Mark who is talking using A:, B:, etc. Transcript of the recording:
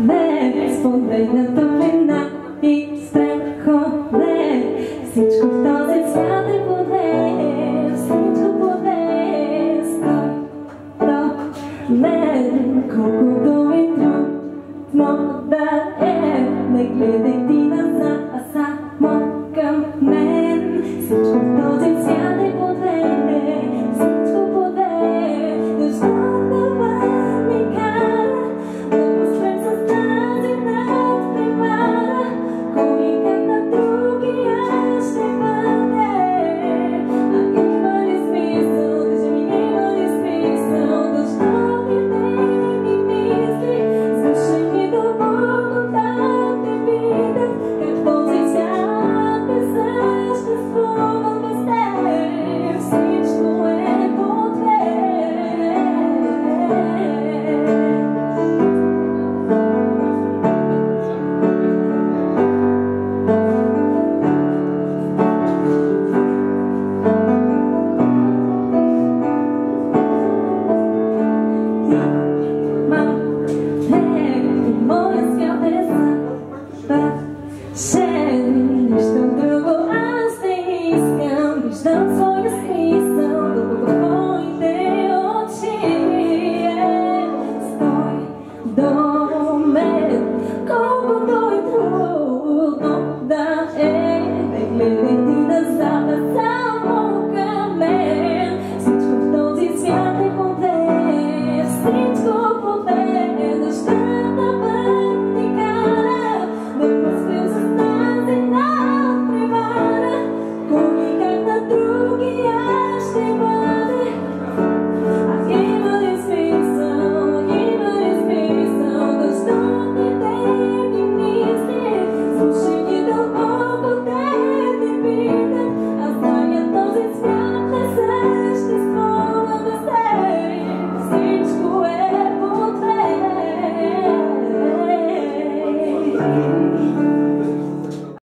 A: мен вина и страхове. Всичко в този свят е Моя свят е запашен. Нищо друго аз не искам. Виждам своя смисъл дълбоко в моите очи. Стой до мен, колкото е трудно да е. Не гледай ти да назад.